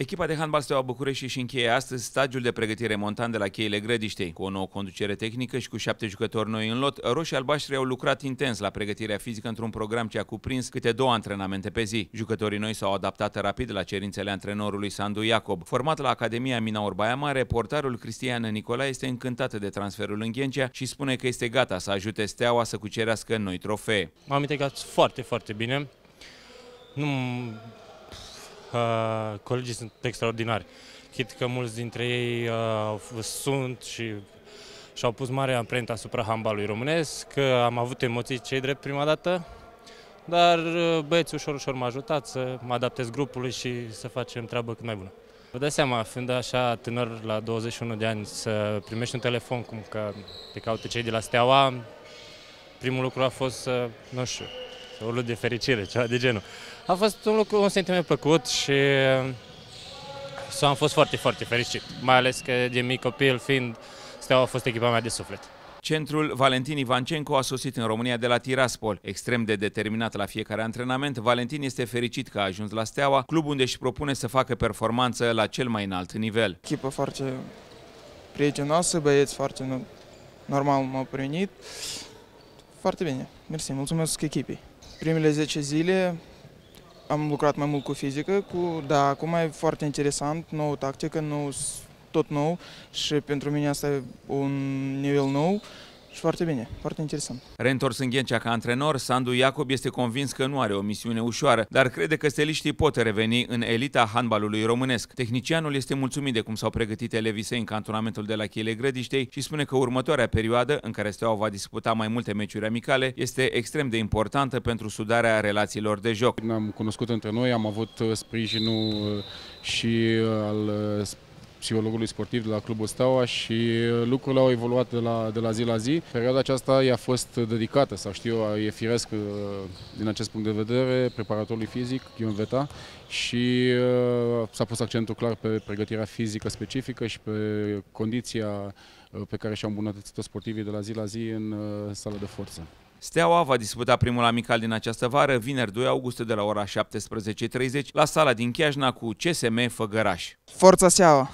Echipa de handbal Steaua București și încheie astăzi stagiul de pregătire montan de la cheile Grădiștei. Cu o nouă conducere tehnică și cu șapte jucători noi în lot, roșii albaștri au lucrat intens la pregătirea fizică într-un program ce a cuprins câte două antrenamente pe zi. Jucătorii noi s-au adaptat rapid la cerințele antrenorului Sandu Iacob. Format la Academia Mina Urbaia Mare, portarul Cristian Nicolae este încântat de transferul în Ghencea și spune că este gata să ajute Steaua să cucerească noi trofee. M-am integrat foarte, foarte bine. Nu uh, colegii sunt extraordinari. Chit că mulți dintre ei uh, sunt și și-au pus mare amprenta asupra handbalului românesc, că am avut emoții cei drept prima dată, dar uh, băieții ușor, ușor m-au ajutat să mă adaptez grupului și să facem treabă cât mai bună. Vă dați seama, fiind așa tânăr la 21 de ani, să primești un telefon cum că te caute cei de la Steaua, primul lucru a fost să, nu știu, să urlu de fericire, ceva de genul. A fost un, lucru, un sentiment plăcut și să am fost foarte, foarte fericit, mai ales că de mic copil fiind, Steaua a fost echipa mea de suflet. Centrul Valentin Ivancenco a sosit în România de la Tiraspol. Extrem de determinat la fiecare antrenament, Valentin este fericit că a ajuns la Steaua, club unde își propune să facă performanță la cel mai înalt nivel. Echipă foarte prietenoasă, băieți foarte normal m-au primit. Foarte bine, mersi, mulțumesc echipei. Primele 10 zile am lucrat mai mult cu fizică, cu, da, acum e foarte interesant, nouă tactică, nou, tot nou și pentru mine asta e un nivel nou și foarte bine, foarte interesant. Reîntors în Ghencea ca antrenor, Sandu Iacob este convins că nu are o misiune ușoară, dar crede că steliștii pot reveni în elita handbalului românesc. Tehnicianul este mulțumit de cum s-au pregătit elevii săi în cantonamentul de la Chile Grădiștei și spune că următoarea perioadă, în care Steaua va disputa mai multe meciuri amicale, este extrem de importantă pentru sudarea relațiilor de joc. Ne-am cunoscut între noi, am avut uh, sprijinul uh, și uh, al psihologului sportiv de la Clubul Steaua și uh, lucrurile au evoluat de la, de la zi la zi. Perioada aceasta i-a fost dedicată, să știu, e firesc uh, din acest punct de vedere, preparatorului fizic, Ion Veta, și uh, s-a pus accentul clar pe pregătirea fizică specifică și pe condiția pe care și-au îmbunătățit-o sportivii de la zi la zi în sală de forță. Steaua va disputa primul amical din această vară, vineri 2 august de la ora 17.30 la sala din Chiajna cu CSM Făgăraș. Forța Steaua!